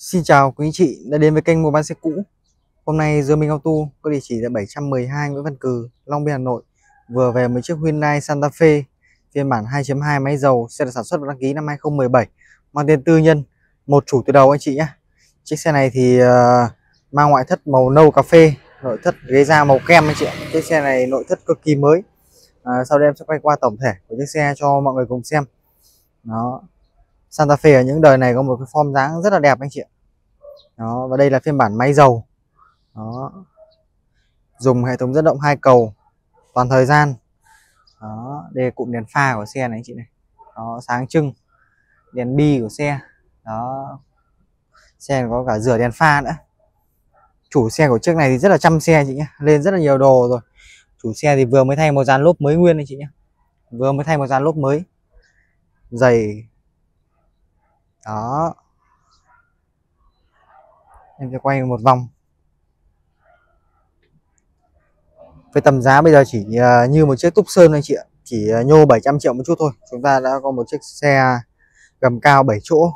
Xin chào quý anh chị đã đến với kênh mua bán xe cũ. Hôm nay Dương Minh Auto có địa chỉ tại 712 Nguyễn Văn Cừ, Long Biên Hà Nội vừa về một chiếc Hyundai Santa Fe phiên bản 2.2 máy dầu xe được sản xuất và đăng ký năm 2017 mang tên tư nhân một chủ từ đầu anh chị nhé. Chiếc xe này thì uh, mang ngoại thất màu nâu cà phê, nội thất ghế da màu kem anh chị ạ. Chiếc xe này nội thất cực kỳ mới. À, sau đây em sẽ quay qua tổng thể của chiếc xe cho mọi người cùng xem. Đó, Santa Fe ở những đời này có một cái form dáng rất là đẹp anh chị ạ. Đó, và đây là phiên bản máy dầu. Đó. Dùng hệ thống dẫn động hai cầu, toàn thời gian. Đó, đây là cụm đèn pha của xe này anh chị này. Đó, sáng trưng. Đèn bi của xe. Đó. Xe có cả rửa đèn pha nữa. Chủ xe của chiếc này thì rất là chăm xe chị nhé. Lên rất là nhiều đồ rồi. Chủ xe thì vừa mới thay một dàn lốp mới nguyên anh chị nhé. Vừa mới thay một dàn lốp mới. Giày đó. Em sẽ quay một vòng. Với tầm giá bây giờ chỉ à, như một chiếc túc sơn anh chị ạ. Chỉ à, nhô 700 triệu một chút thôi. Chúng ta đã có một chiếc xe gầm cao 7 chỗ.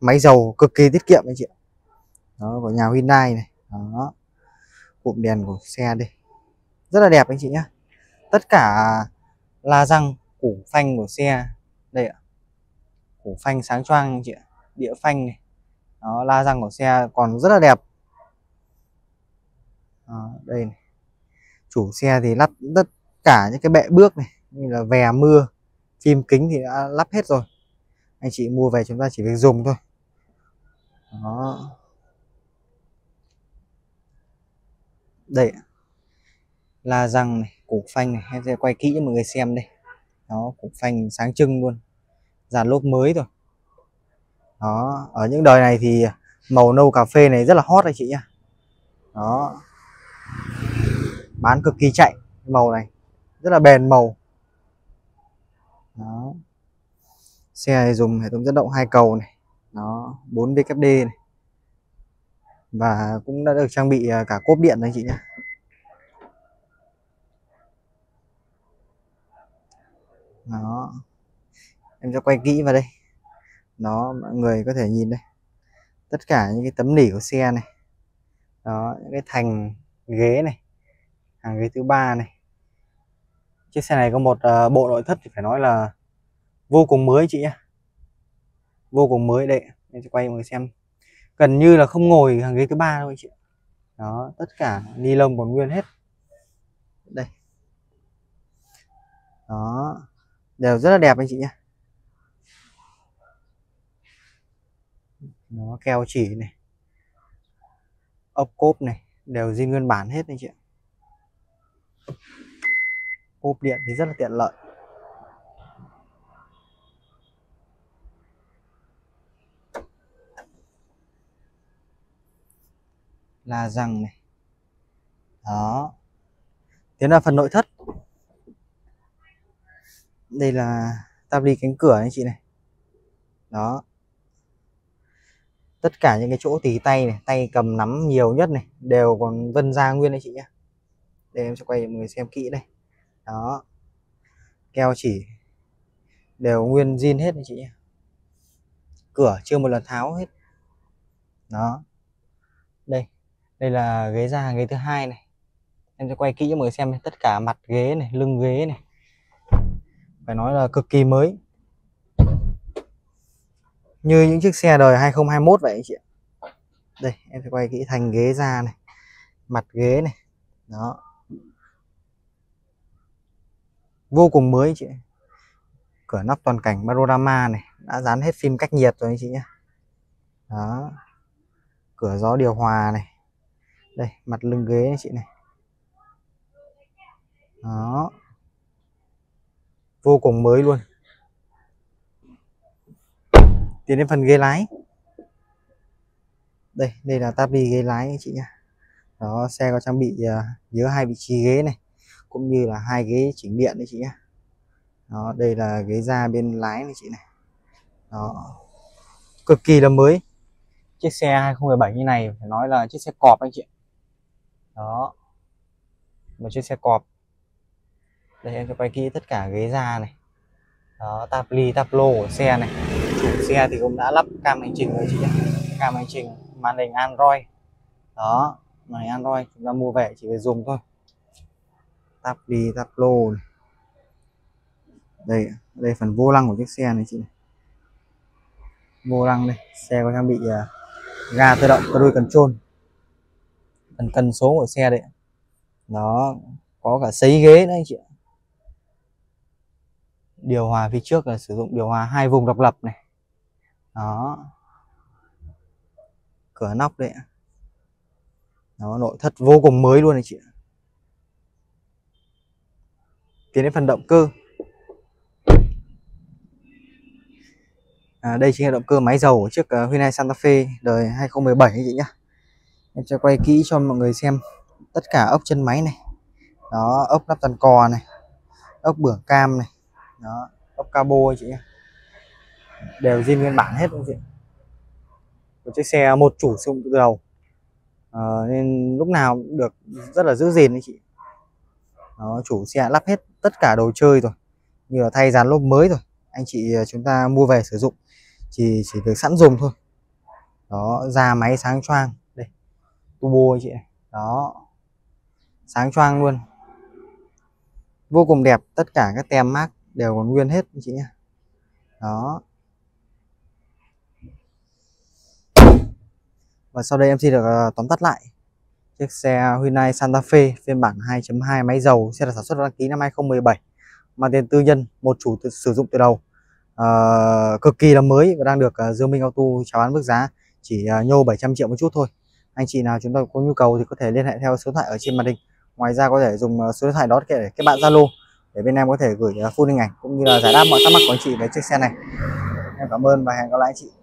Máy dầu cực kỳ tiết kiệm anh chị ạ. Đó, của nhà Hyundai này. Đó. Cụm đèn của xe đây. Rất là đẹp anh chị nhé tất cả la răng, củ phanh của xe đây ạ. Củ phanh sáng choang anh chị ạ đĩa phanh này. Đó la răng của xe còn rất là đẹp. Đó, đây này. chủ xe thì lắp tất cả những cái bệ bước này như là vè mưa phim kính thì đã lắp hết rồi. Anh chị mua về chúng ta chỉ việc dùng thôi. Đó. Đây la răng này củ phanh này em sẽ quay kỹ cho mọi người xem đây. Đó củ phanh sáng trưng luôn. Dàn lốp mới rồi đó, ở những đời này thì màu nâu cà phê này rất là hot anh chị nhá. Đó. Bán cực kỳ chạy màu này. Rất là bền màu. Đó. Xe này dùng hệ thống dẫn động hai cầu này. Nó 4 VKD này. Và cũng đã được trang bị à, cả cốp điện anh chị nhé đó. Em sẽ quay kỹ vào đây nó mọi người có thể nhìn đây. Tất cả những cái tấm nỉ của xe này. Đó những cái thành ghế này. Hàng ghế thứ ba này. Chiếc xe này có một uh, bộ nội thất thì phải nói là vô cùng mới chị nhá. Vô cùng mới đây. Em sẽ quay mọi người xem. Gần như là không ngồi hàng ghế thứ ba đâu anh chị đó tất cả ni lông còn nguyên hết. Đây. Đó. Đều rất là đẹp anh chị nhé nó keo chỉ này. Ốc cốp này, đều zin nguyên bản hết anh chị ạ. Ốp điện thì rất là tiện lợi. Là răng này. Đó. Tiến là phần nội thất. Đây là tab ly cánh cửa anh chị này. Đó tất cả những cái chỗ tì tay này, tay cầm nắm nhiều nhất này, đều còn vân ra nguyên đấy chị nhé đây, em sẽ quay cho mọi người xem kỹ đây. Đó. Keo chỉ đều nguyên zin hết đấy chị nhé cửa chưa một lần tháo hết. Đó. Đây đây là ghế da, ghế thứ hai này. Em sẽ quay kỹ cho mọi người xem tất cả mặt ghế này, lưng ghế này. Phải nói là cực kỳ mới như những chiếc xe đời 2021 vậy anh chị ạ. Đây, em sẽ quay kỹ thành ghế ra này, mặt ghế này. Đó. Vô cùng mới anh chị cửa nắp toàn cảnh panorama này, đã dán hết phim cách nhiệt rồi anh chị nhé đó. Cửa gió điều hòa này. Đây, mặt lưng ghế anh chị này. Đó. Vô cùng mới luôn tiến đến phần ghế lái. Đây đây là tab ghế lái anh chị nhá. Đó xe có trang bị uh, nhớ hai vị trí ghế này cũng như là hai ghế chỉnh điện đấy chị nhá. Đó đây là ghế da bên lái này chị này. Đó cực kỳ là mới. Chiếc xe 2017 như này phải nói là chiếc xe cọp anh chị đó một chiếc xe cọp. Đây em sẽ quay kỹ tất cả ghế da này. Đó táp ly lô của xe này xe thì cũng đã lắp cam hành trình rồi chị nhé cam hành trình màn hình Android. Đó màn hình Android chúng ta mua về chỉ phải dùng thôi. Tắp đi tắp lô này. đây đây phần vô lăng của chiếc xe này chị này. Vô lăng đây xe có trang bị uh, ga tự động có đuôi cần trôn cần số của xe đấy nó có cả sấy ghế nữa anh chị ạ. Điều hòa phía trước là sử dụng điều hòa hai vùng độc lập này đó. Cửa nóc đấy nó nội thất vô cùng mới luôn này chị tiến đến phần động cơ. À, đây chính là động cơ máy dầu của chiếc uh, Hyundai Santa Fe đời 2017 anh chị nhá. Em sẽ quay kỹ cho mọi người xem tất cả ốc chân máy này. Đó ốc nắp tần cò này ốc bưởng cam này. Đó ốc cabo anh chị nhá đều zin nguyên bản hết anh chị một chiếc xe một chủ sử dụng từ đầu. À, nên lúc nào cũng được rất là giữ gìn anh chị. Đó, chủ xe lắp hết tất cả đồ chơi rồi. Như là thay dàn lốp mới rồi. Anh chị ờ, chúng ta mua về sử dụng. Chỉ chỉ được sẵn dùng thôi. Đó ra máy sáng choang. Đây turbo anh chị này. Đó. Sáng choang luôn. Vô cùng đẹp. Tất cả các tem mác đều còn nguyên hết anh chị nhé. Đó. Và sau đây em xin được ờ, tóm tắt lại. Chiếc xe Hyundai Santa Fe phiên bản 2.2 máy dầu xe được sản xuất đăng ký năm 2017 mang tên tư nhân một chủ tự, sử dụng từ đầu. Uh, cực kỳ là mới và đang được uh, Dương Minh Auto chào bán mức giá chỉ uh, nhô 700 triệu một chút thôi. Anh chị nào chúng ta có nhu cầu thì có thể liên hệ theo số điện thoại ở trên màn hình. Ngoài ra có thể dùng số điện thoại đó để các bạn Zalo để bên em có thể gửi full hình ảnh cũng như là giải đáp mọi thắc mắc của anh chị về chiếc xe này. Em cảm ơn và hẹn gặp lại anh chị.